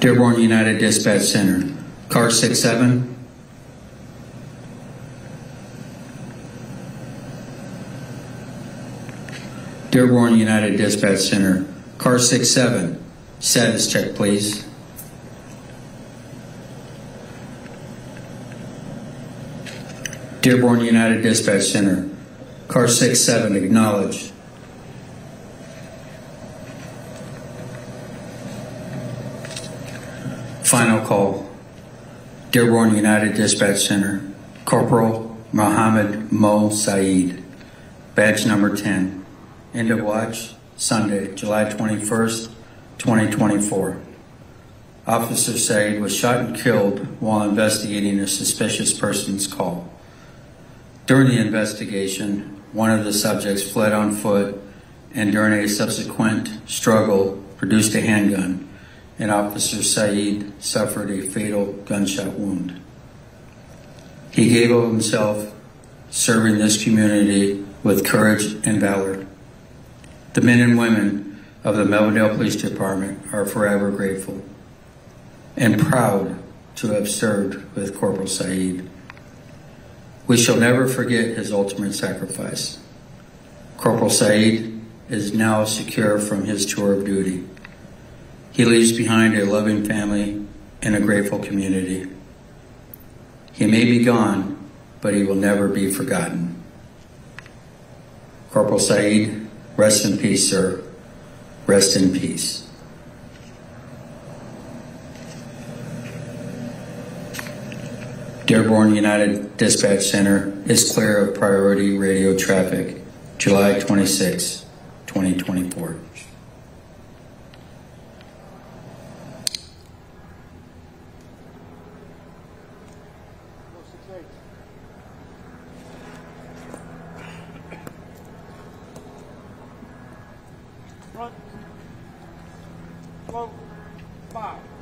Dearborn United Dispatch Center, car 67. Dearborn United Dispatch Center, car 67. Status check, please. Dearborn United Dispatch Center, car 67, acknowledged. Final call. Dearborn United Dispatch Center, Corporal Mohamed Mo Said, badge number 10. End of watch, Sunday, July 21st, 2024. Officer Said was shot and killed while investigating a suspicious person's call. During the investigation, one of the subjects fled on foot and during a subsequent struggle produced a handgun and Officer Said suffered a fatal gunshot wound. He gave of himself serving this community with courage and valor. The men and women of the Melvindale Police Department are forever grateful and proud to have served with Corporal Said. We shall never forget his ultimate sacrifice. Corporal Said is now secure from his tour of duty. He leaves behind a loving family and a grateful community. He may be gone, but he will never be forgotten. Corporal Said, rest in peace, sir. Rest in peace. Dearborn United Dispatch Center is clear of priority radio traffic, July 26, 2024. Front, slow, five.